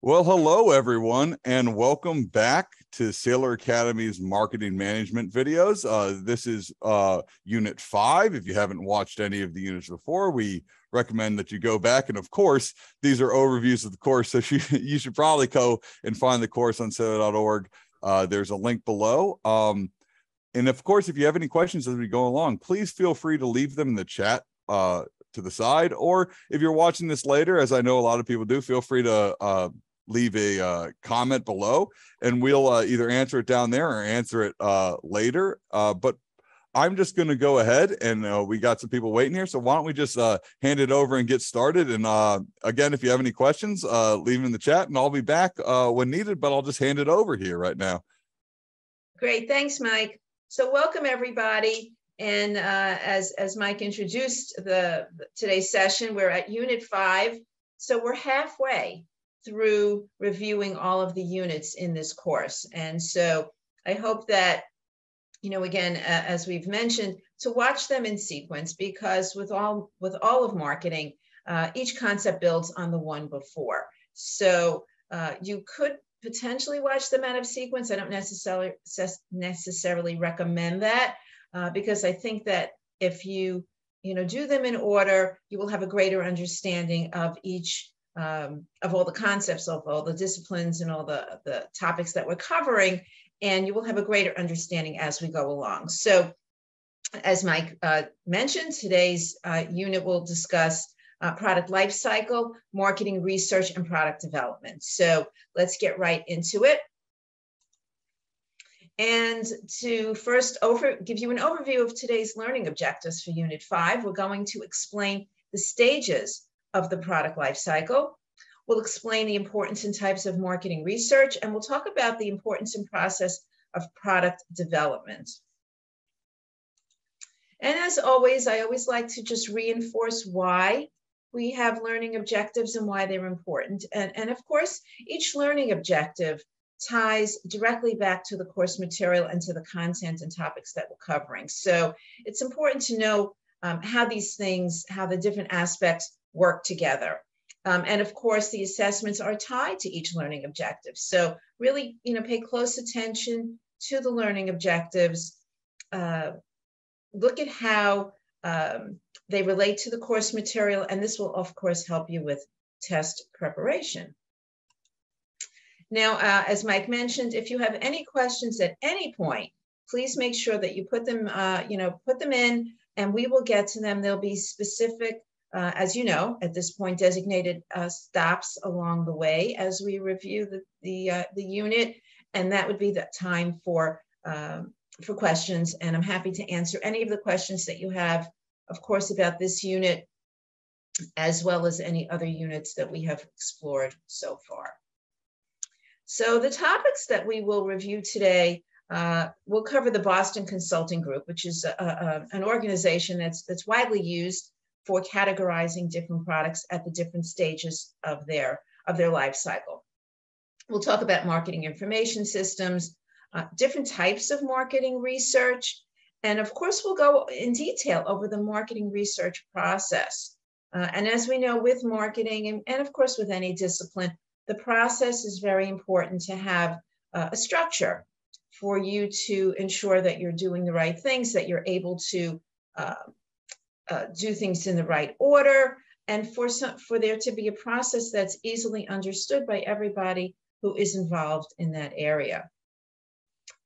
Well, hello everyone, and welcome back to Saylor Academy's marketing management videos. Uh, this is uh, unit five. If you haven't watched any of the units before, we recommend that you go back. And of course, these are overviews of the course, so you, should probably go and find the course on Saylor.org. Uh, there's a link below. Um, and of course, if you have any questions as we go along, please feel free to leave them in the chat uh, to the side. Or if you're watching this later, as I know a lot of people do, feel free to uh, leave a uh, comment below and we'll uh, either answer it down there or answer it uh, later. Uh, but I'm just going to go ahead and uh, we got some people waiting here. So why don't we just uh, hand it over and get started? And again, if you have any questions, leave them in the chat and I'll be back when needed, but I'll just hand it over here right now. Great. Thanks, Mike. So welcome everybody. And as, as Mike introduced the today's session, we're at unit five. So we're halfway through reviewing all of the units in this course. And so I hope that, you know, again, uh, as we've mentioned, to watch them in sequence because with all with all of marketing, uh, each concept builds on the one before. So uh, you could potentially watch them out of sequence. I don't necessarily necessarily recommend that uh, because I think that if you you know do them in order, you will have a greater understanding of each um, of all the concepts of all the disciplines and all the, the topics that we're covering, and you will have a greater understanding as we go along. So as Mike uh, mentioned, today's uh, unit will discuss uh, product life cycle, marketing research, and product development. So let's get right into it. And to first over, give you an overview of today's learning objectives for Unit 5, we're going to explain the stages of the product life cycle. We'll explain the importance and types of marketing research, and we'll talk about the importance and process of product development. And as always, I always like to just reinforce why we have learning objectives and why they're important. And, and of course, each learning objective ties directly back to the course material and to the content and topics that we're covering. So it's important to know um, how these things, how the different aspects work together. Um, and of course, the assessments are tied to each learning objective. So really, you know, pay close attention to the learning objectives. Uh, look at how um, they relate to the course material, and this will, of course, help you with test preparation. Now, uh, as Mike mentioned, if you have any questions at any point, please make sure that you put them, uh, you know, put them in, and we will get to them. There'll be specific uh, as you know, at this point, designated uh, stops along the way as we review the, the, uh, the unit, and that would be the time for, um, for questions. And I'm happy to answer any of the questions that you have, of course, about this unit, as well as any other units that we have explored so far. So the topics that we will review today uh, we'll cover the Boston Consulting Group, which is a, a, an organization that's, that's widely used for categorizing different products at the different stages of their, of their life cycle. We'll talk about marketing information systems, uh, different types of marketing research, and of course, we'll go in detail over the marketing research process. Uh, and as we know with marketing, and, and, of course with any discipline, the process is very important to have uh, a structure for you to ensure that you're doing the right things, that you're able to uh, uh, do things in the right order, and for some, for there to be a process that's easily understood by everybody who is involved in that area.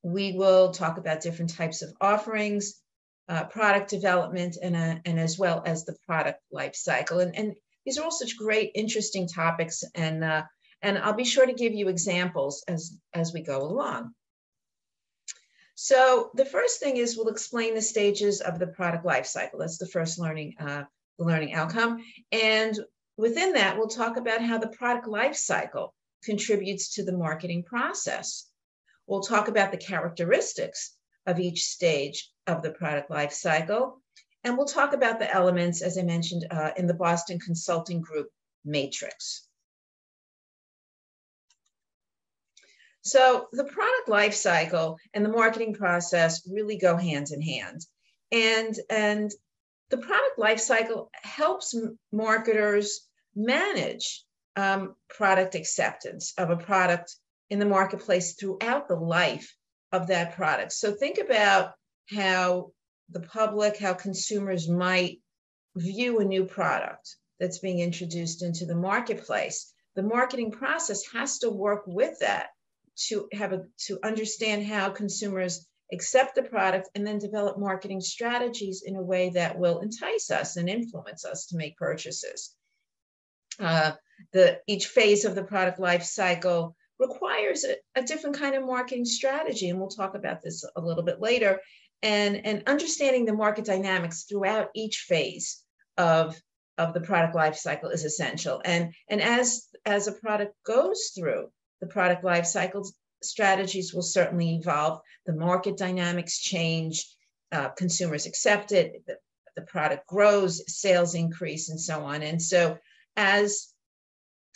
We will talk about different types of offerings, uh, product development, and, uh, and as well as the product life cycle. And, and these are all such great, interesting topics, and, uh, and I'll be sure to give you examples as, as we go along. So the first thing is we'll explain the stages of the product life cycle. That's the first learning, uh, learning outcome. And within that, we'll talk about how the product life cycle contributes to the marketing process. We'll talk about the characteristics of each stage of the product life cycle. And we'll talk about the elements, as I mentioned, uh, in the Boston Consulting Group matrix. So the product life cycle and the marketing process really go hand in hand. And, and the product life cycle helps marketers manage um, product acceptance of a product in the marketplace throughout the life of that product. So think about how the public, how consumers might view a new product that's being introduced into the marketplace. The marketing process has to work with that to have a to understand how consumers accept the product and then develop marketing strategies in a way that will entice us and influence us to make purchases. Uh, the each phase of the product life cycle requires a, a, different kind of marketing strategy and we'll talk about this a little bit later and and understanding the market dynamics throughout each phase of of the product life cycle is essential and and as as a product goes through the product life cycle strategies will certainly evolve the market dynamics change uh, consumers accept it the, the product grows sales increase and so on and so as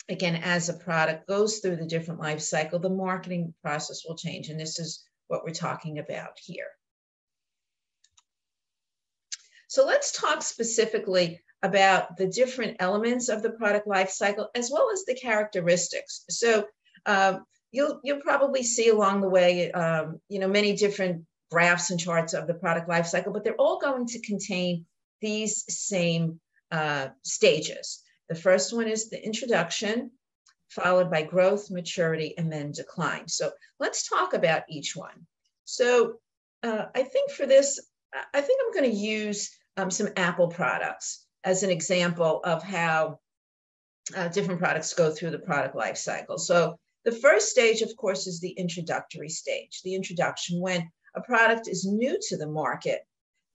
again, as a product goes through the different life cycle, the marketing process will change. And this is what we're talking about here. So let's talk specifically about the different elements of the product life cycle as well as the characteristics. So um, you'll you'll probably see along the way, um, you know, many different graphs and charts of the product life cycle, but they're all going to contain these same uh, stages. The first one is the introduction, followed by growth, maturity, and then decline. So let's talk about each one. So uh, I think for this, I think I'm going to use um, some Apple products as an example of how uh, different products go through the product life cycle. So the first stage, of course, is the introductory stage, the introduction when a product is new to the market.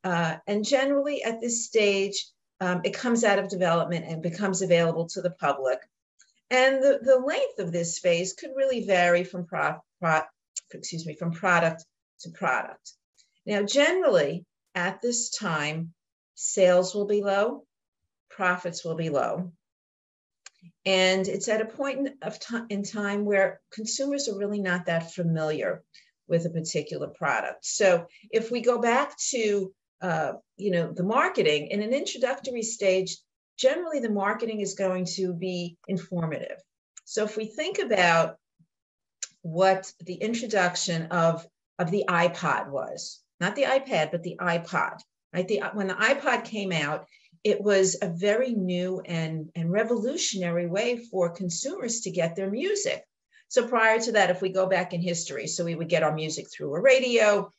Uh, and generally at this stage, um, it comes out of development and becomes available to the public. And the, the length of this phase could really vary from pro, pro, excuse me, from product to product. Now, generally at this time, sales will be low, profits will be low. And it's at a point of time in time where consumers are really not that familiar with a particular product. So if we go back to uh, you know, the marketing in an introductory stage, generally the marketing is going to be informative. So if we think about what the introduction of, of the iPod was, not the iPad, but the iPod, right? The, when the iPod came out, it was a very new and, and revolutionary way for consumers to get their music. So prior to that, if we go back in history, so we would get our music through a radio,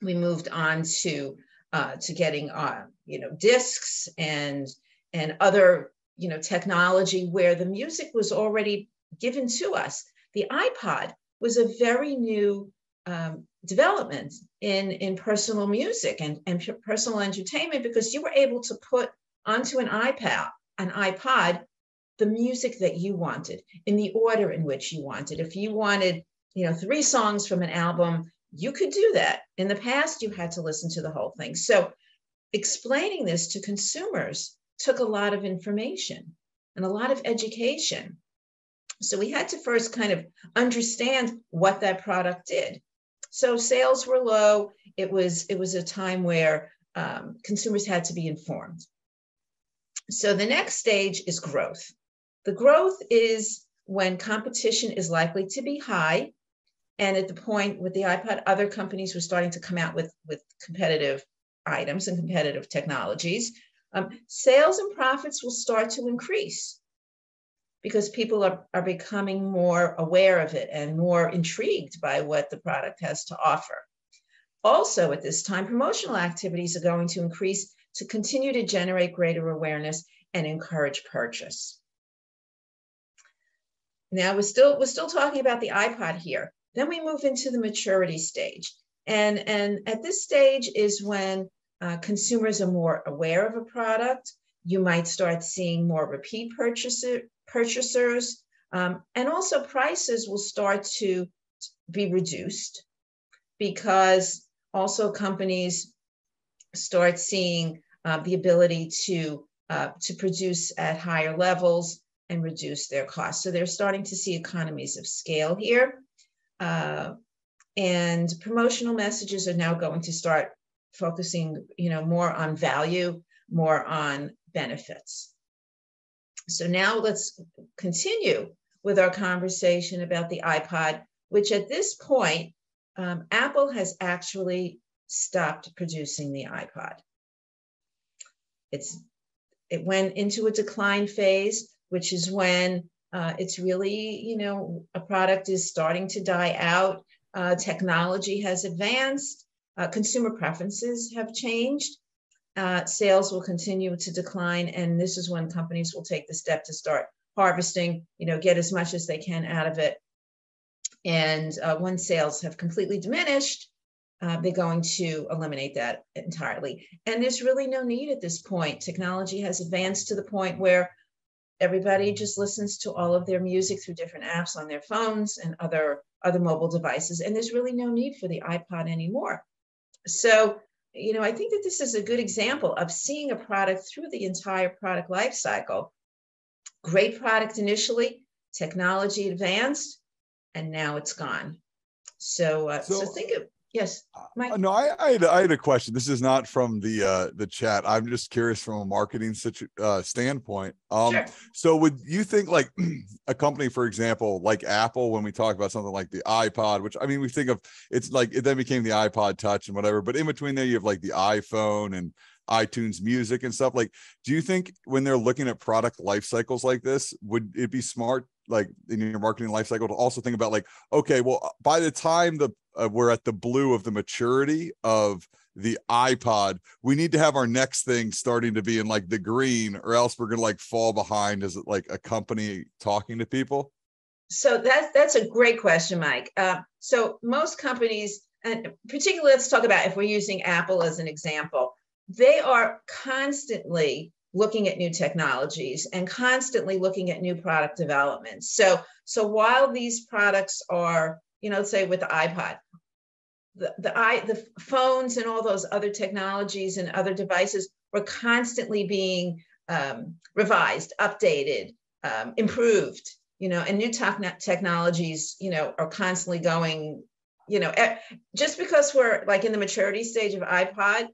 we moved on to uh, to getting uh, you know discs and and other you know technology where the music was already given to us. The iPod was a very new um, development in in personal music and, and personal entertainment because you were able to put onto an iPad an iPod the music that you wanted in the order in which you wanted. If you wanted, you know, three songs from an album, you could do that. In the past, you had to listen to the whole thing. So, explaining this to consumers took a lot of information and a lot of education. So, we had to first kind of understand what that product did. So, sales were low. It was it was a time where um, consumers had to be informed. So, the next stage is growth. The growth is when competition is likely to be high and at the point with the iPod, other companies were starting to come out with, with competitive items and competitive technologies. Um, sales and profits will start to increase because people are, are becoming more aware of it and more intrigued by what the product has to offer. Also, at this time, promotional activities are going to increase to continue to generate greater awareness and encourage purchase. Now we're still we're still talking about the iPod here. Then we move into the maturity stage. And, and at this stage is when uh, consumers are more aware of a product. You might start seeing more repeat purchaser, purchasers. Um, and also prices will start to be reduced because also companies start seeing uh, the ability to, uh, to produce at higher levels and reduce their costs. So they're starting to see economies of scale here. Uh, and promotional messages are now going to start focusing, you know, more on value, more on benefits. So now let's continue with our conversation about the iPod, which at this point, um, Apple has actually stopped producing the iPod. It's it went into a decline phase, which is when uh, it's really, you know, a product is starting to die out. Uh, technology has advanced. Uh, consumer preferences have changed. Uh, sales will continue to decline, and this is when companies will take the step to start harvesting. You know, get as much as they can out of it. And uh, when sales have completely diminished, uh, they're going to eliminate that entirely. And there's really no need at this point. Technology has advanced to the point where everybody just listens to all of their music through different apps on their phones and other other mobile devices and there's really no need for the ipod anymore so you know i think that this is a good example of seeing a product through the entire product life cycle. Great product initially technology advanced and now it's gone. So uh, so, so think of Yes, Mike. Uh, no, I, I, had, I had a question. This is not from the uh, the chat. I'm just curious from a marketing situ- uh, standpoint. Um, sure. So, would you think like a company, for example, like Apple, when we talk about something like the iPod, which I mean, we think of it's like it then became the iPod Touch and whatever, but in between there, you have like the iPhone and iTunes Music and stuff. Like, do you think when they're looking at product life cycles like this, would it be smart, like in your marketing life cycle, to also think about like, okay, well, by the time the uh, we're at the blue of the maturity of the iPod, we need to have our next thing starting to be in like the green, or else we're gonna like fall behind as like a company talking to people. So that's that's a great question, Mike. Uh, so most companies, and particularly let's talk about if we're using Apple as an example they are constantly looking at new technologies and constantly looking at new product development. So, so while these products are, you know, say with the iPod, the, the i the phones and all those other technologies and other devices were constantly being um, revised, updated, um, improved. You know, and new te- technologies, you know, are constantly going. You know, just because we're like in the maturity stage of iPod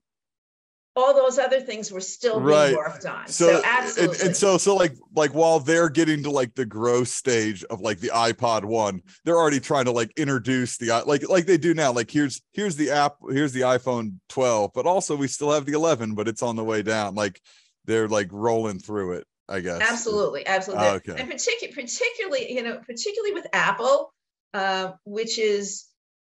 all those other things were still being worked on. So, so absolutely. And, and, so, so like, like while they're getting to like the growth stage of like the iPod one, they're already trying to like introduce the like, like they do now. Like here's here's the app, here's the iPhone 12, but also we still have the 11, but it's on the way down. Like they're like rolling through it. I guess. Absolutely, absolutely. Oh, okay. And particularly, particularly, you know, particularly with Apple, uh, which is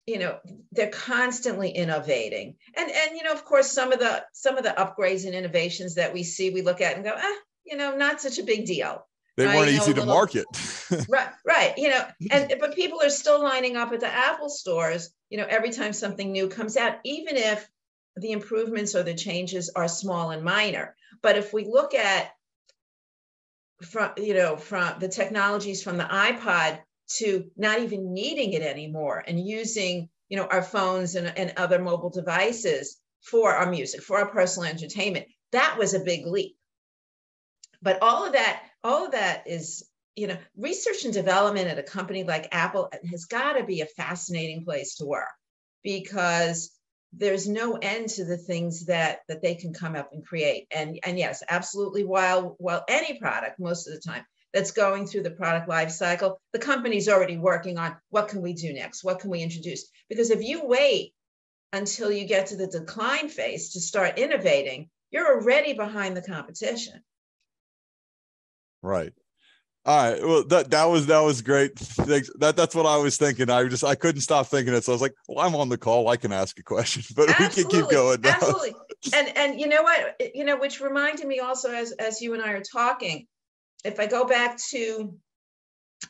you know they're constantly innovating. And and you know of course some of the some of the upgrades and innovations that we see we look at and go ah you know not such a big deal. They weren't easy know, to little, market. Right right you know and but people are still lining up at the apple stores you know every time something new comes out even if the improvements or the changes are small and minor. But if we look at from you know from the technologies from the ipod to not even needing it anymore and using you know our phones and, and other mobile devices for our music for our personal entertainment. That was a big leap. But all of that all of that is you know research and development at a company like apple has got to be a fascinating place to work because there's no end to the things that that they can come up and create. And and yes absolutely while while any product most of the time that's going through the product life cycle, the company's already working on what can we do next? What can we introduce? Because if you wait until you get to the decline phase to start innovating, you're already behind the competition. Right. All right. Well, that that was that was great. That that's what I was thinking. I just I couldn't stop thinking it. So I was like, well, I'm on the call. I can ask a question, but absolutely, we can keep going. Now. Absolutely. And and you know what? You know, which reminded me also as as you and I are talking, if I go back to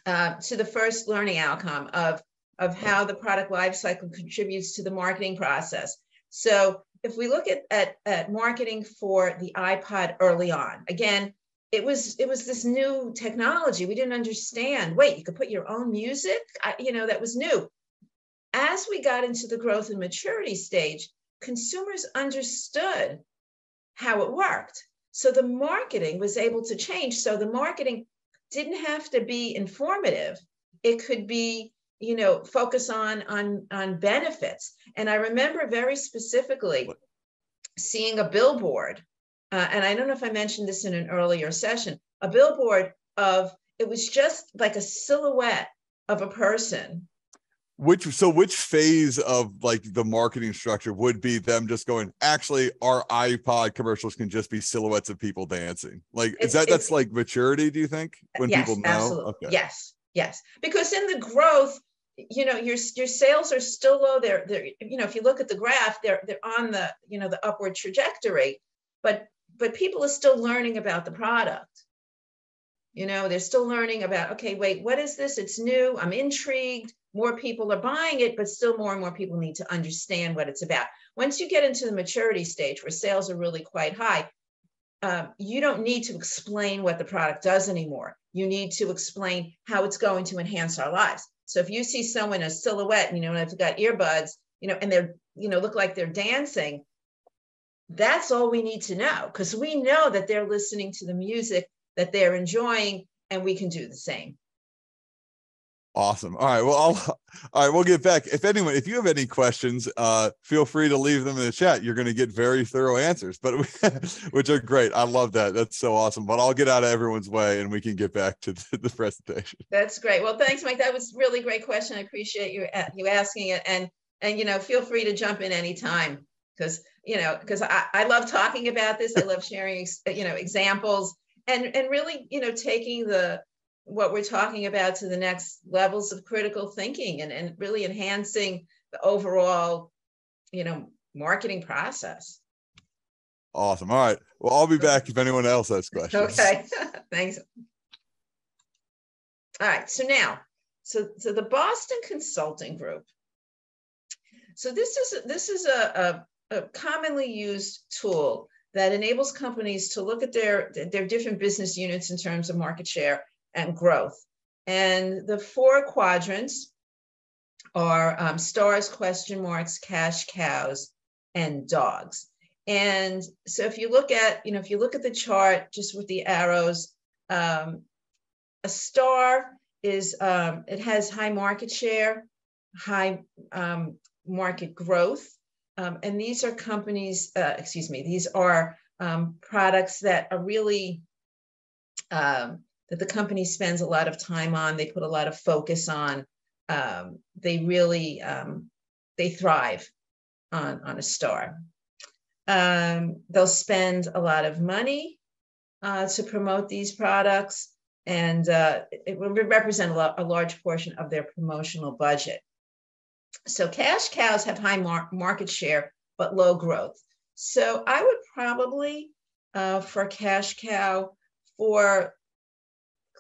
uh, to the first learning outcome of of how the product lifecycle contributes to the marketing process. So if we look at, at, at marketing for the iPod early on, again, it was it was this new technology. We didn't understand. Wait, you could put your own music. I, you know that was new. As we got into the growth and maturity stage, consumers understood how it worked. So the marketing was able to change. So the marketing didn't have to be informative. It could be, you know, focus on on on benefits. And I remember very specifically seeing a billboard, uh, and I don't know if I mentioned this in an earlier session, a billboard of it was just like a silhouette of a person which so which phase of like the marketing structure would be them just going actually our ipod commercials can just be silhouettes of people dancing. Like it's, is that that's like maturity do you think when yes, people know? absolutely. Okay. yes yes. Because in the growth you know your your sales are still low they're they're you know if you look at the graph they're they're on the you know the upward trajectory but but people are still learning about the product. You know they're still learning about okay wait what is this? It's new i'm intrigued more people are buying it, but still more and more people need to understand what it's about. Once you get into the maturity stage where sales are really quite high, um, you don't need to explain what the product does anymore. You need to explain how it's going to enhance our lives. So if you see someone a silhouette, you know, and they've got earbuds, you know, and they're, you know, look like they're dancing, that's all we need to know because we know that they're listening to the music that they're enjoying, and we can do the same. Awesome. All right. Well, I'll, all right. We'll get back. If anyone, if you have any questions, uh, feel free to leave them in the chat. You're going to get very thorough answers, but which are great. I love that. That's so awesome. But I'll get out of everyone's way and we can get back to the, the presentation. That's great. Well, thanks, Mike. That was really great question. I appreciate you you asking it, and and you know, feel free to jump in anytime because you know because I, I love talking about this. I love sharing you know examples and and really you know taking the what we're talking about to the next levels of critical thinking and, and really enhancing the overall you know marketing process. Awesome. All right. Well i'll be back if anyone else has questions. Okay. Thanks. All right. So now so so the boston consulting group. So this is this is a, a, a commonly used tool that enables companies to look at their their different business units in terms of market share and growth. And the four quadrants are um, stars, question marks, cash cows, and dogs. And so if you look at, you know, if you look at the chart just with the arrows, um, a star is, um, it has high market share, high um, market growth. Um, and these are companies, uh, excuse me, these are um, products that are really um, that the company spends a lot of time on. They put a lot of focus on. Um, they really um, they thrive on on a star. Um, they'll spend a lot of money uh, to promote these products, and uh, it will represent a, a, large portion of their promotional budget. So cash cows have high mar- market share but low growth. So I would probably uh, for cash cow for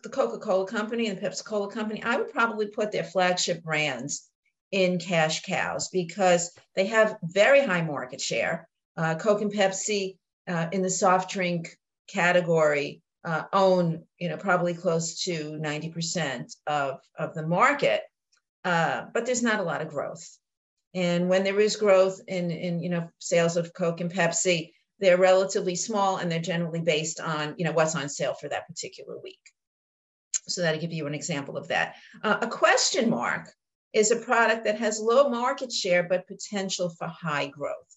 the Coca-Cola company and the Pepsi-Cola company, I would probably put their flagship brands in cash cows because they have very high market share. Uh, Coke and Pepsi uh, in the soft drink category uh, own, you know, probably close to 90% of, of the market, uh, but there's not a lot of growth. And when there is growth in, in, you know, sales of Coke and Pepsi, they're relatively small and they're generally based on, you know, what's on sale for that particular week. So that'll give you an example of that. Uh, a question mark is a product that has low market share but potential for high growth.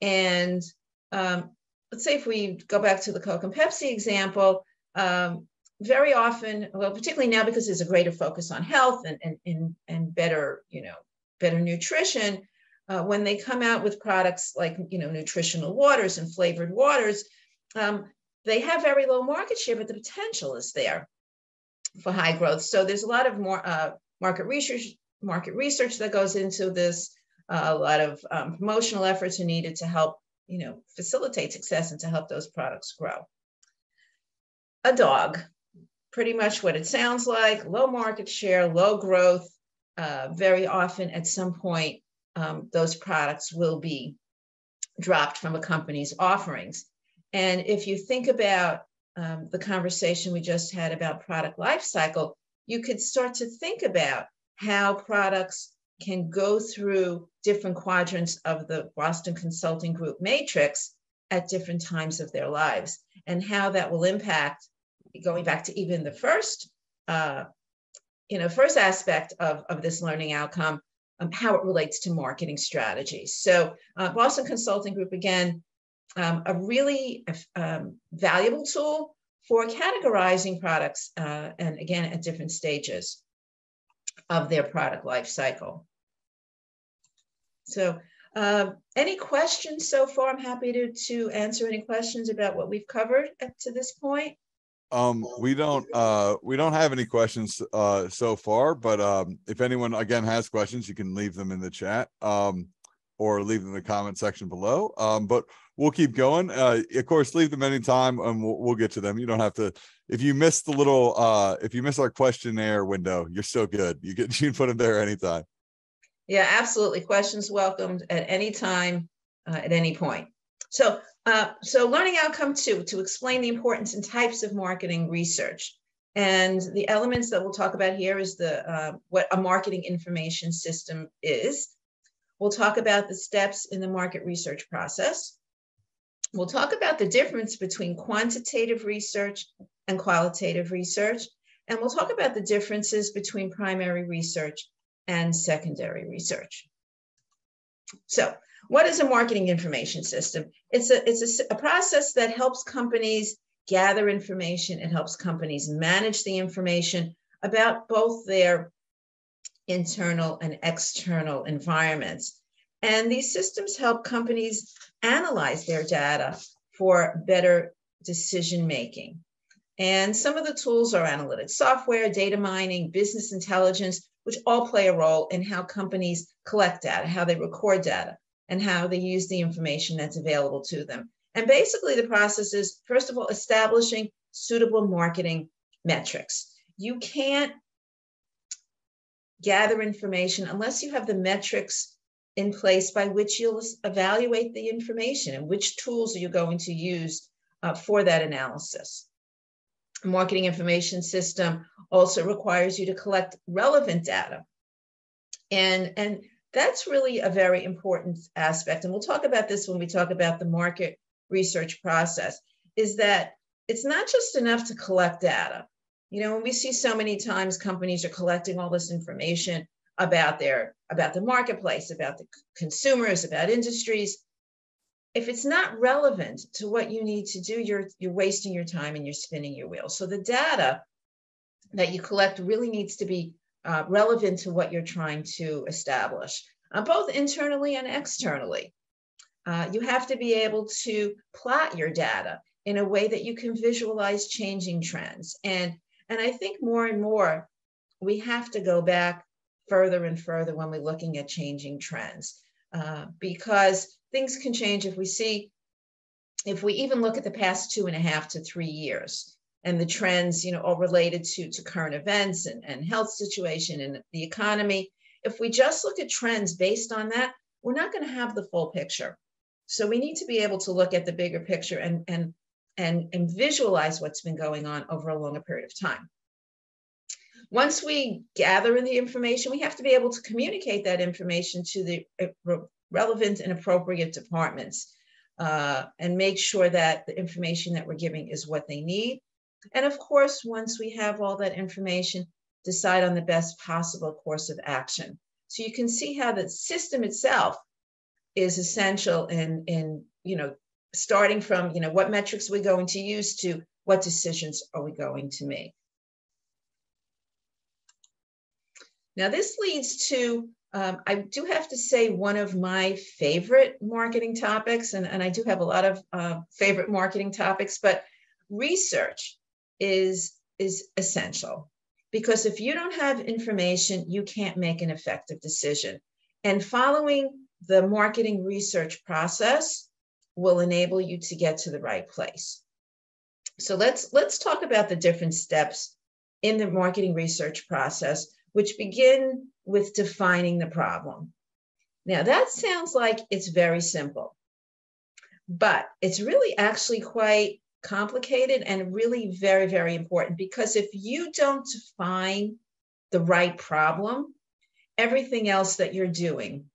And um, let's say if we go back to the Coke and Pepsi example, um, very often, well, particularly now because there's a greater focus on health and, and, and, and better, you know, better nutrition, uh, when they come out with products like, you know, nutritional waters and flavored waters, um, they have very low market share, but the potential is there for high growth. So there's a lot of more uh, market research, market research that goes into this. Uh, a lot of um, promotional efforts are needed to help, you know, facilitate success and to help those products grow. A dog, pretty much what it sounds like: low market share, low growth. Uh, very often, at some point, um, those products will be dropped from a company's offerings. And if you think about um, the conversation we just had about product life cycle, you could start to think about how products can go through different quadrants of the Boston Consulting Group matrix at different times of their lives, and how that will impact, going back to even the first, uh, you know, first aspect of, of this learning outcome, um, how it relates to marketing strategies. So uh, Boston Consulting Group, again, um, a really um, valuable tool for categorizing products, uh, and again, at different stages of their product life cycle. So uh, any questions so far? I'm happy to, to answer any questions about what we've covered up to this point. Um, we don't uh, we don't have any questions uh, so far, but um, if anyone again has questions, you can leave them in the chat um, or leave them in the comment section below. Um, but we'll keep going. Uh, of course, leave them anytime, and we'll, we'll get to them. You don't have to. If you miss the little, uh, if you miss our questionnaire window, you're so good. You can you can put them there anytime. Yeah, absolutely. Questions welcomed at any time, uh, at any point. So, uh, so learning outcome two to explain the importance and types of marketing research. And the elements that we'll talk about here is the uh, what a marketing information system is. We'll talk about the steps in the market research process. We'll talk about the difference between quantitative research and qualitative research. And we'll talk about the differences between primary research and secondary research. So what is a marketing information system? It's a, it's a, a process that helps companies gather information. It helps companies manage the information about both their internal and external environments. And these systems help companies analyze their data for better decision making. And some of the tools are analytics software, data mining, business intelligence, which all play a role in how companies collect data, how they record data, and how they use the information that's available to them. And basically, the process is first of all, establishing suitable marketing metrics. You can't gather information unless you have the metrics in place by which you'll evaluate the information and which tools are you going to use uh, for that analysis marketing information system also requires you to collect relevant data. And, and that's really a very important aspect. And we'll talk about this when we talk about the market research process, is that it's not just enough to collect data. You know, when we see so many times companies are collecting all this information about their about the marketplace, about the consumers, about industries, if it's not relevant to what you need to do, you're you're wasting your time and you're spinning your wheels. So the data that you collect really needs to be uh, relevant to what you're trying to establish, uh, both internally and externally. Uh, you have to be able to plot your data in a way that you can visualize changing trends. And, and I think more and more we have to go back further and further when we're looking at changing trends uh, because things can change if we see, if we even look at the past two and a half to three years and the trends, you know, all related to, to current events and, and health situation and the economy. If we just look at trends based on that, we're not going to have the full picture. So we need to be able to look at the bigger picture and, and, and, and visualize what's been going on over a longer period of time. Once we gather in the information, we have to be able to communicate that information to the uh, relevant and appropriate departments uh, and make sure that the information that we're giving is what they need. And of course, once we have all that information, decide on the best possible course of action. So you can see how the system itself is essential in, in you know, starting from, you know, what metrics we're going to use to what decisions are we going to make. Now this leads to um, I do have to say one of my favorite marketing topics, and, and I do have a lot of uh, favorite marketing topics, but research is, is essential because if you don't have information, you can't make an effective decision. And following the marketing research process will enable you to get to the right place. So let's let's talk about the different steps in the marketing research process, which begin with defining the problem. Now, that sounds like it's very simple, but it's really actually quite complicated and really very, very important because if you don't define the right problem, everything else that you're doing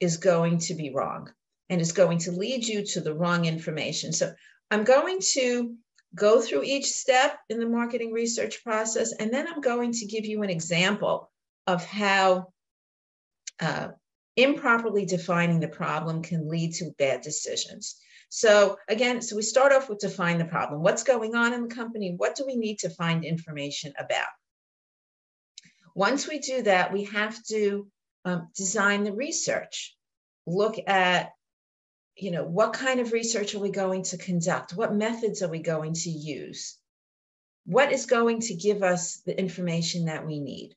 is going to be wrong and is going to lead you to the wrong information. So I'm going to go through each step in the marketing research process, and then I'm going to give you an example of how uh, improperly defining the problem can lead to bad decisions. So again, so we start off with define the problem. What's going on in the company? What do we need to find information about? Once we do that, we have to um, design the research. Look at, you know, what kind of research are we going to conduct? What methods are we going to use? What is going to give us the information that we need?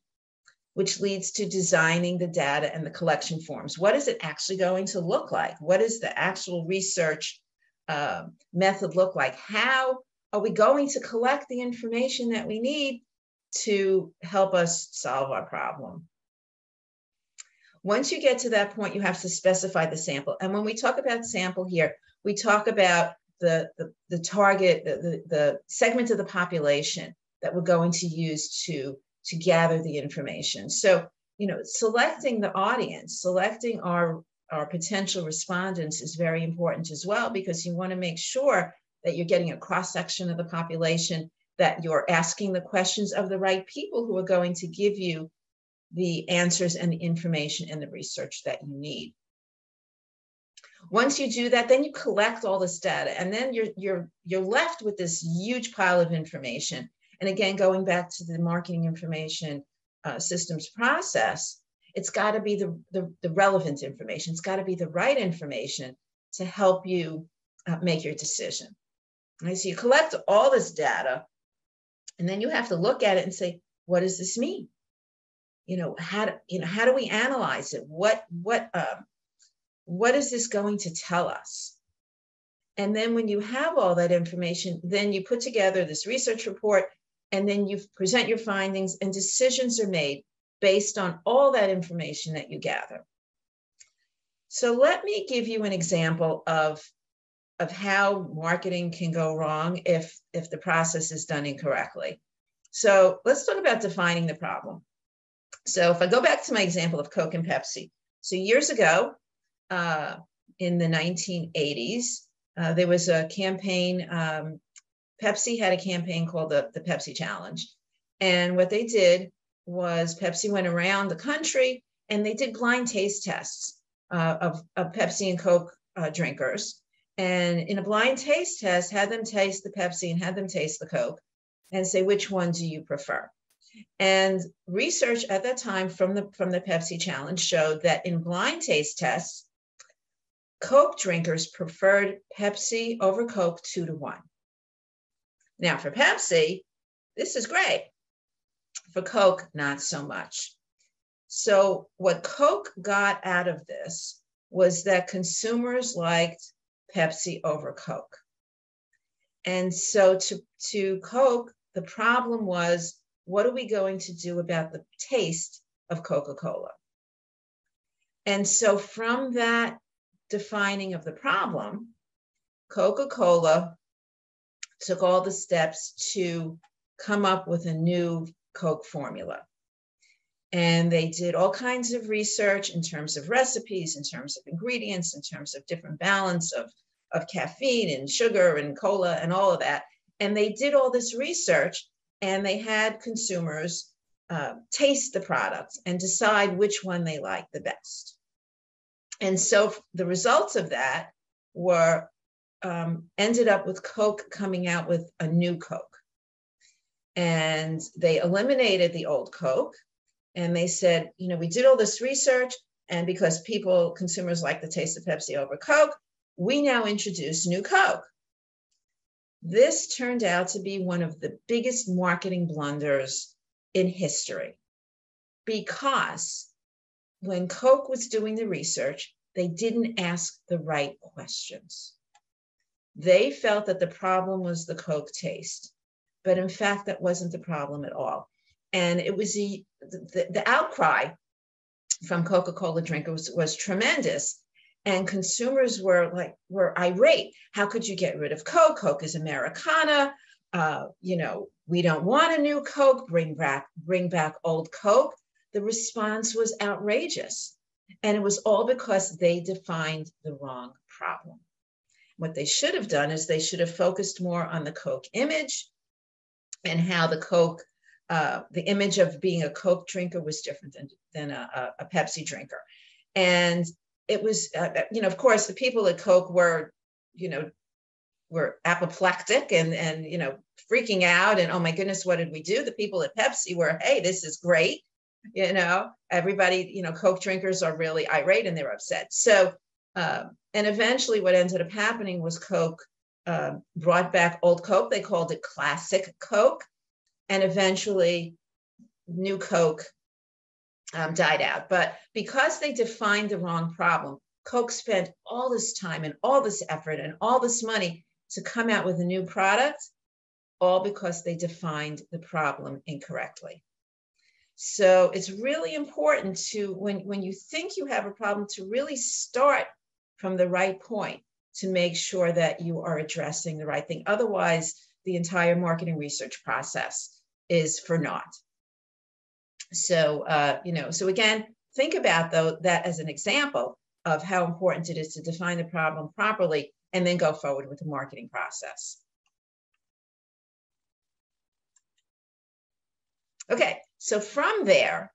Which leads to designing the data and the collection forms. What is it actually going to look like? What is the actual research uh, method look like? How are we going to collect the information that we need to help us solve our problem? Once you get to that point, you have to specify the sample. And when we talk about sample here, we talk about the, the, the target, the, the, the segment of the population that we're going to use to, to gather the information. So, you know, selecting the audience, selecting our, our potential respondents is very important as well, because you want to make sure that you're getting a cross section of the population, that you're asking the questions of the right people who are going to give you the answers and the information and the research that you need. Once you do that, then you collect all this data, and then you're you're you're left with this huge pile of information. And again, going back to the marketing information uh, systems process, it's got to be the, the, the relevant information. It's got to be the right information to help you uh, make your decision. Right? So you collect all this data, and then you have to look at it and say, what does this mean? You know, how do, you know how do we analyze it? What what um, what is this going to tell us? And then when you have all that information, then you put together this research report and then you present your findings and decisions are made based on all that information that you gather. So let me give you an example of, of how marketing can go wrong if, if the process is done incorrectly. So let's talk about defining the problem. So if I go back to my example of Coke and Pepsi. So years ago, uh, in the 1980s. Uh, there was a campaign, um, Pepsi had a campaign called the, the Pepsi Challenge. And what they did was Pepsi went around the country and they did blind taste tests uh, of, of Pepsi and Coke uh, drinkers. And in a blind taste test, had them taste the Pepsi and had them taste the Coke and say, which one do you prefer? And research at that time from the from the Pepsi challenge showed that in blind taste tests, Coke drinkers preferred Pepsi over Coke two to one. Now, for Pepsi, this is great. For Coke, not so much. So, what Coke got out of this was that consumers liked Pepsi over Coke. And so, to, to Coke, the problem was what are we going to do about the taste of Coca Cola? And so, from that defining of the problem, Coca Cola took all the steps to come up with a new Coke formula. And they did all kinds of research in terms of recipes, in terms of ingredients, in terms of different balance of, of caffeine and sugar and cola and all of that. And they did all this research and they had consumers uh, taste the products and decide which one they liked the best. And so the results of that were um, ended up with Coke coming out with a new Coke. And they eliminated the old Coke and they said, you know, we did all this research, and because people, consumers like the taste of Pepsi over Coke, we now introduce new Coke. This turned out to be one of the biggest marketing blunders in history because when Coke was doing the research, they didn't ask the right questions. They felt that the problem was the Coke taste, but in fact, that wasn't the problem at all. And it was the, the, the outcry from Coca-Cola drinkers was, was tremendous. And consumers were like, were irate. How could you get rid of Coke? Coke is Americana. Uh, you know, we don't want a new Coke. Bring back, bring back old Coke the response was outrageous. And it was all because they defined the wrong problem. What they should have done is they should have focused more on the Coke image and how the Coke, uh, the image of being a Coke drinker was different than, than a, a Pepsi drinker. And it was, uh, you know, of course, the people at Coke were you know, were apoplectic and and you know freaking out and oh my goodness what did we do? The people at pepsi were hey this is great. You know everybody you know coke drinkers are really irate and they're upset. So uh, and eventually what ended up happening was coke uh, brought back old coke. They called it classic coke. And eventually new coke um, died out but because they defined the wrong problem coke spent all this time and all this effort and all this money to come out with a new product, all because they defined the problem incorrectly. So it's really important to, when, when you think you have a problem, to really start from the right point to make sure that you are addressing the right thing. Otherwise, the entire marketing research process is for naught. So, uh, you know, so again, think about though that as an example of how important it is to define the problem properly and then go forward with the marketing process. Okay, so from there,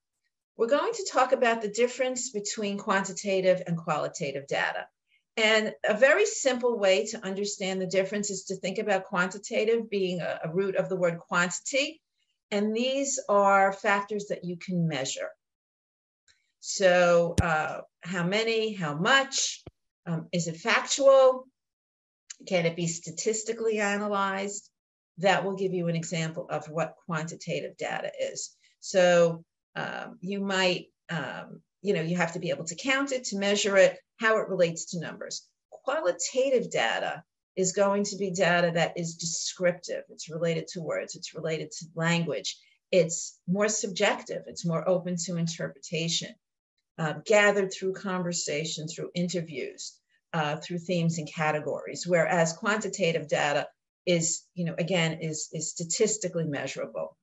we're going to talk about the difference between quantitative and qualitative data. And a very simple way to understand the difference is to think about quantitative being a, a root of the word quantity. And these are factors that you can measure. So uh, how many, how much, um, is it factual? Can it be statistically analyzed? That will give you an example of what quantitative data is. So um, you might, um, you know, you have to be able to count it, to measure it, how it relates to numbers. Qualitative data is going to be data that is descriptive. It's related to words, it's related to language. It's more subjective, it's more open to interpretation, uh, gathered through conversation, through interviews uh, through themes and categories, whereas quantitative data is, you know, again, is, is statistically measurable.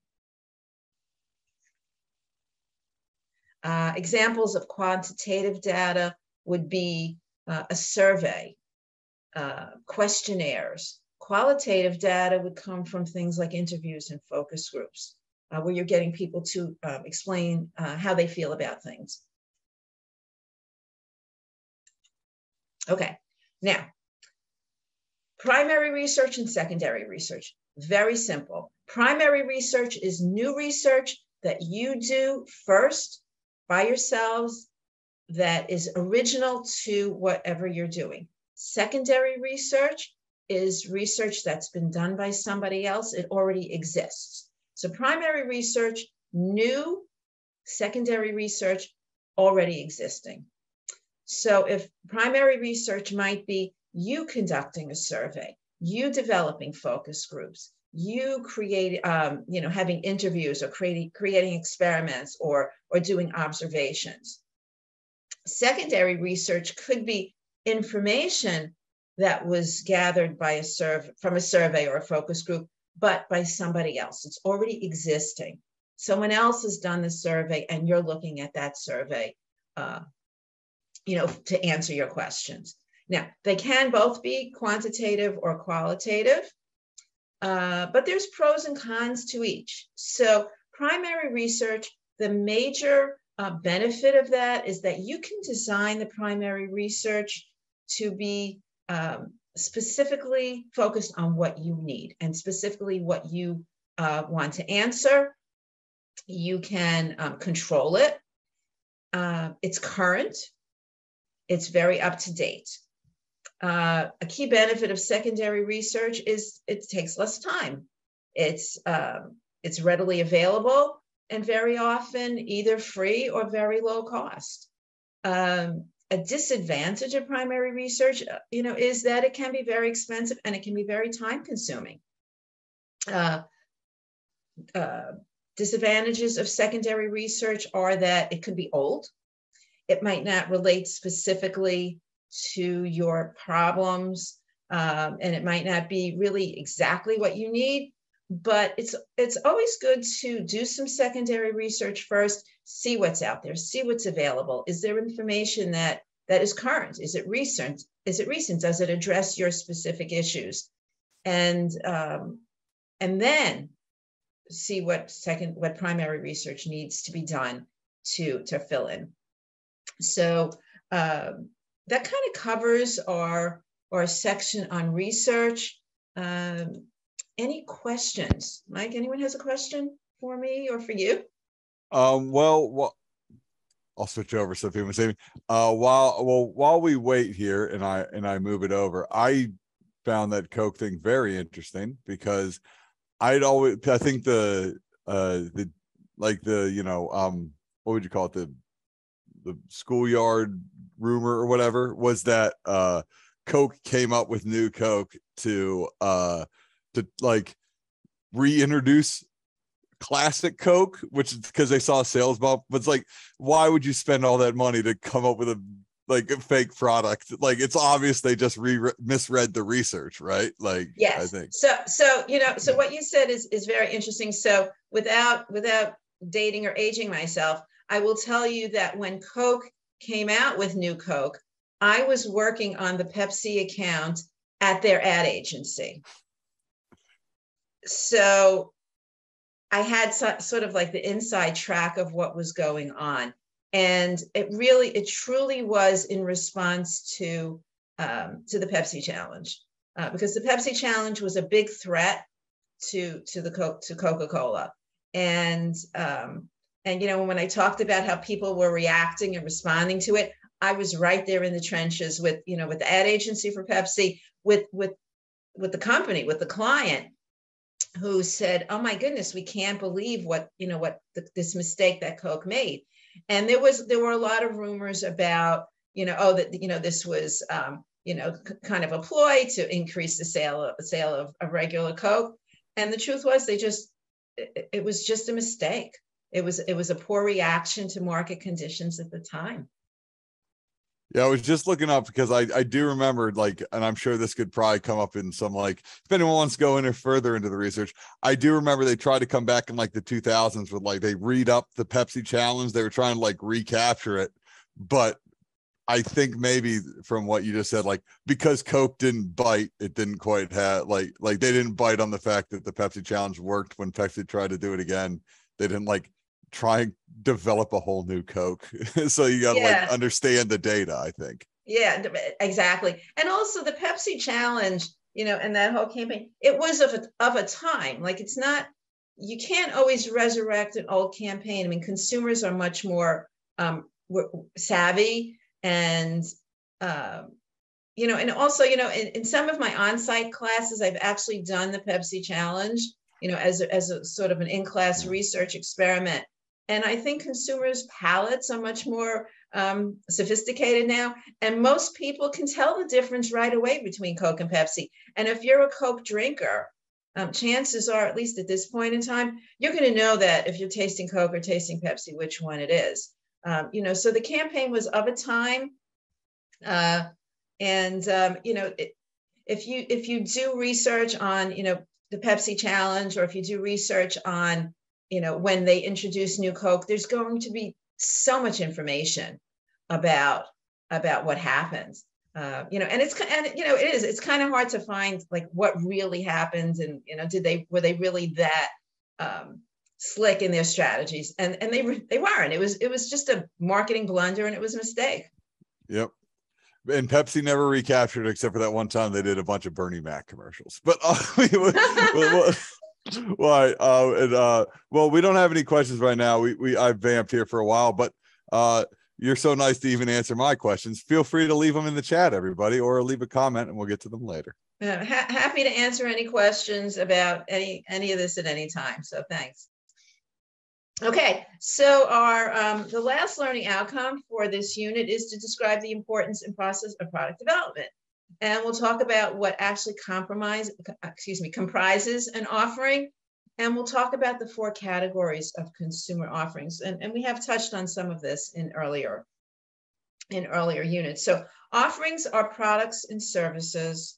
Uh, examples of quantitative data would be uh, a survey, uh, questionnaires. Qualitative data would come from things like interviews and focus groups, uh, where you're getting people to um, explain uh, how they feel about things. Okay, now, primary research and secondary research, very simple. Primary research is new research that you do first by yourselves that is original to whatever you're doing. Secondary research is research that's been done by somebody else, it already exists. So, primary research, new, secondary research, already existing. So if primary research might be you conducting a survey, you developing focus groups, you create, um, you know, having interviews or creating creating experiments or or doing observations. Secondary research could be information that was gathered by a survey from a survey or a focus group, but by somebody else. It's already existing. Someone else has done the survey, and you're looking at that survey uh, you know, to answer your questions. Now, they can both be quantitative or qualitative, uh, but there's pros and cons to each. So, primary research, the major uh, benefit of that is that you can design the primary research to be um, specifically focused on what you need and specifically what you uh, want to answer. You can um, control it. Uh, it's current, it's very up to date. Uh, a key benefit of secondary research is it takes less time. It's um, it's readily available and very often either free or very low cost. Um, a disadvantage of primary research, uh, you know, is that it can be very expensive and it can be very time consuming. Uh, uh, disadvantages of secondary research are that it could be old, it might not relate specifically to your problems, um, and it might not be really exactly what you need. But it's it's always good to do some secondary research first, see what's out there, see what's available. Is there information that that is current? Is it recent? Is it recent? Does it address your specific issues? And um, and then see what second what primary research needs to be done to to fill in. So um, that kind of covers our a section on research. Um, any questions? Mike, anyone has a question for me or for you? Um, well, well, I'll switch over so people say, uh, while well while we wait here and I and I move it over, I found that Coke thing very interesting because I'd always I think the uh the like the you know um what would you call it? The the schoolyard rumor or whatever was that uh Coke came up with new Coke to uh to like reintroduce classic Coke, which is because they saw a sales bump. But it's like, why would you spend all that money to come up with a like a fake product? Like it's obvious they just re- misread the research, right? Like yes. I think so. So you know, so what you said is is very interesting. So without without dating or aging myself, I will tell you that when Coke came out with New Coke, I was working on the Pepsi account at their ad agency. So I had so, sort of like the inside track of what was going on. And it really, it truly was in response to um, to the Pepsi challenge, uh, because the Pepsi challenge was a big threat to to the Coke to Coca Cola, and um, and you know when I talked about how people were reacting and responding to it, I was right there in the trenches with you know with the ad agency for Pepsi, with with with the company, with the client, who said, "Oh my goodness, we can't believe what you know what the, this mistake that Coke made." And there was there were a lot of rumors about you know oh that you know this was um, you know c- kind of a ploy to increase the sale of sale of, of regular Coke. And the truth was they just it, it was just a mistake. It was it was a poor reaction to market conditions at the time. Yeah, I was just looking up because I, I do remember like, and I'm sure this could probably come up in some like if anyone wants to go any further into the research, I do remember they tried to come back in like the 2000s with like they read up the Pepsi challenge. They were trying to like recapture it, but I think maybe from what you just said, like because Coke didn't bite, it didn't quite have like like they didn't bite on the fact that the Pepsi challenge worked when Pepsi tried to do it again. They didn't like try and develop a whole new Coke. so you got to yeah. like understand the data, I think. Yeah, exactly. And also the Pepsi challenge, you know, and that whole campaign, it was of a, of a time. Like it's not, you can't always resurrect an old campaign. I mean, consumers are much more um, savvy and, um, you know, and also, you know, in, in some of my on-site classes, I've actually done the Pepsi challenge, you know, as a, as a sort of an in-class research experiment and I think consumers' palates are much more um, sophisticated now. And most people can tell the difference right away between Coke and Pepsi. And if you're a Coke drinker, um, chances are, at least at this point in time, you're going to know that if you're tasting Coke or tasting Pepsi, which one it is. Um, you know, so the campaign was of a time. Uh, and, um, you know, it, if you if you do research on, you know, the Pepsi challenge, or if you do research on you know, when they introduce new Coke, there's going to be so much information about about what happens. Uh, you know, and it's and you know it is it's kind of hard to find like what really happens, and you know, did they were they really that um, slick in their strategies? And and they they weren't. It was it was just a marketing blunder, and it was a mistake. Yep. And Pepsi never recaptured except for that one time they did a bunch of Bernie Mac commercials. But uh, Why? Uh, and, uh, well, we don't have any questions right now. We we I've vamped here for a while, but uh, you're so nice to even answer my questions. Feel free to leave them in the chat, everybody, or leave a comment, and we'll get to them later. Uh, ha- happy to answer any questions about any any of this at any time. So thanks. Okay, so our um, the last learning outcome for this unit is to describe the importance and process of product development and we'll talk about what actually compromise, excuse me, comprises an offering. And we'll talk about the four categories of consumer offerings. And, and we have touched on some of this in earlier, in earlier units. So offerings are products and services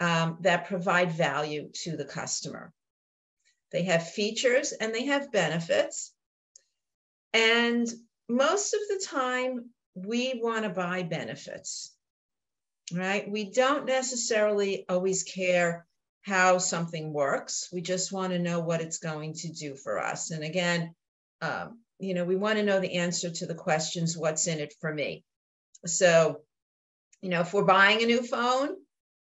um, that provide value to the customer. They have features and they have benefits. And most of the time, we want to buy benefits right? We don't necessarily always care how something works. We just want to know what it's going to do for us. And again, um, you know, we want to know the answer to the questions, what's in it for me? So, you know, if we're buying a new phone,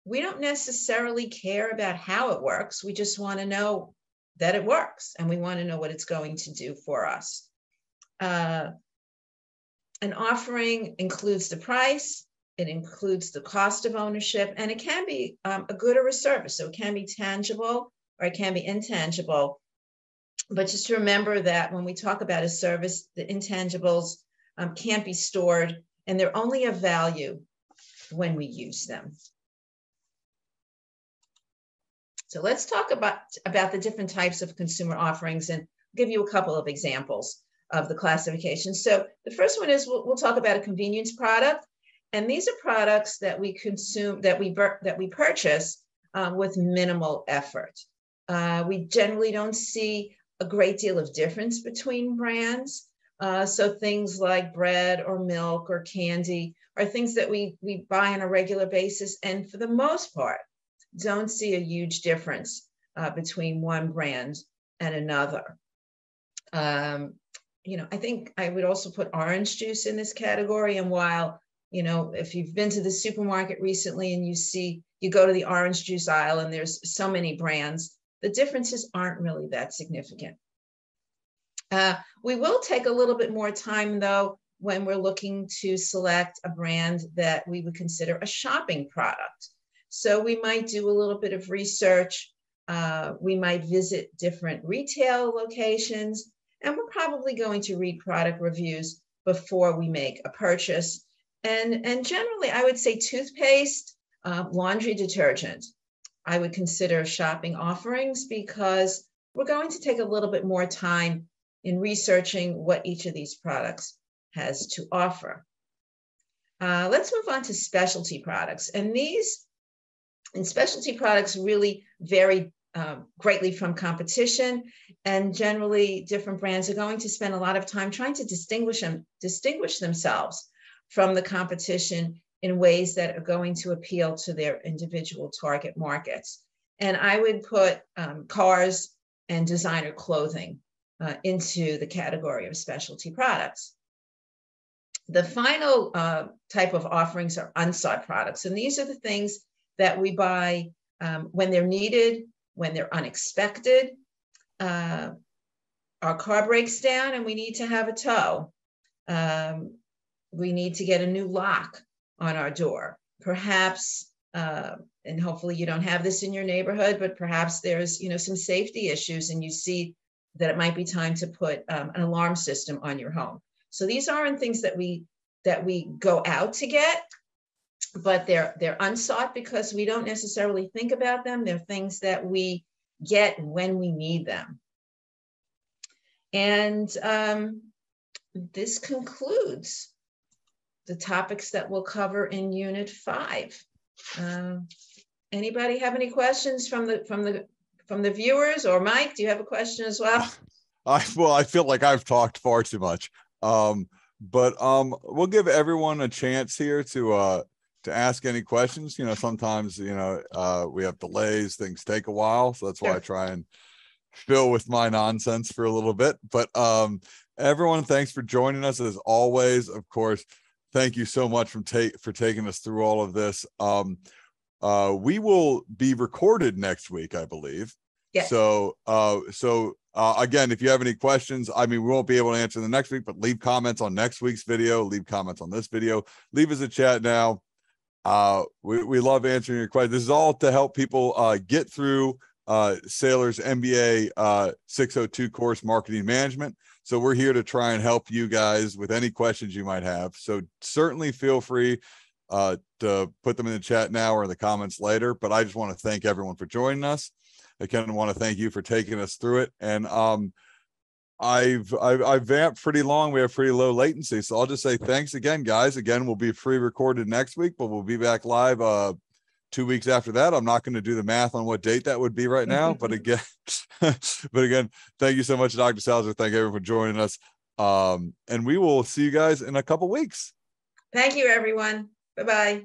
we don't necessarily care about how it works. We just want to know that it works and we want to know what it's going to do for us. Uh, an offering includes the price, it includes the cost of ownership, and it can be um, a good or a service. So it can be tangible or it can be intangible. But just remember that when we talk about a service, the intangibles um, can't be stored and they're only of value when we use them. So let's talk about, about the different types of consumer offerings and give you a couple of examples of the classification. So the first one is we'll, we'll talk about a convenience product. And these are products that we consume, that we, that we purchase um, with minimal effort. Uh, we generally don't see a great deal of difference between brands. Uh, so things like bread or milk or candy are things that we, we buy on a regular basis. And for the most part, don't see a huge difference uh, between one brand and another. Um, you know, I think I would also put orange juice in this category. And while, you know, if you've been to the supermarket recently and you see, you go to the orange juice aisle and there's so many brands, the differences aren't really that significant. Uh, we will take a little bit more time though when we're looking to select a brand that we would consider a shopping product. So we might do a little bit of research. Uh, we might visit different retail locations, and we're probably going to read product reviews before we make a purchase. And, and generally, I would say toothpaste, uh, laundry detergent, I would consider shopping offerings because we're going to take a little bit more time in researching what each of these products has to offer. Uh, let's move on to specialty products. And these and specialty products really vary um, greatly from competition. And generally, different brands are going to spend a lot of time trying to distinguish them, distinguish themselves from the competition in ways that are going to appeal to their individual target markets. And I would put um, cars and designer clothing uh, into the category of specialty products. The final uh, type of offerings are unsought products. And these are the things that we buy um, when they're needed, when they're unexpected. Uh, our car breaks down and we need to have a tow. Um, we need to get a new lock on our door. Perhaps, uh, and hopefully you don't have this in your neighborhood, but perhaps there's you know some safety issues and you see that it might be time to put um, an alarm system on your home. So these aren't things that we that we go out to get but they're they're unsought because we don't necessarily think about them. They're things that we get when we need them. And um, this concludes the topics that we'll cover in Unit Five. Uh, anybody have any questions from the from the from the viewers or Mike? Do you have a question as well? I well, I feel like I've talked far too much. Um, but um, we'll give everyone a chance here to uh, to ask any questions. You know, sometimes, you know, uh, we have delays, things take a while. So that's why I try and fill with my nonsense for a little bit. But um, everyone, thanks for joining us as always. Of course, thank you so much from take for taking us through all of this. Um, uh, we will be recorded next week, I believe. Yes. So, uh, so uh, again, if you have any questions, I mean, we won't be able to answer the next week, but leave comments on next week's video, leave comments on this video, leave us a chat now. Uh, we, we love answering your questions. This is all to help people uh, get through uh, Saylor's MBA uh, 602 course, marketing management. So we're here to try and help you guys with any questions you might have. So certainly feel free uh, to put them in the chat now or in the comments later. But I just want to thank everyone for joining us. I Again, want to thank you for taking us through it. And um, I've, I've I've vamped pretty long. We have pretty low latency, so I'll just say thanks again, guys. Again, we'll be free recorded next week, but we'll be back live uh two weeks after that. I'm not going to do the math on what date that would be right now, but again, but again, thank you so much, Dr. Salzer. Thank everyone for joining us. Um, and we will see you guys in a couple weeks. Thank you, everyone. Bye bye.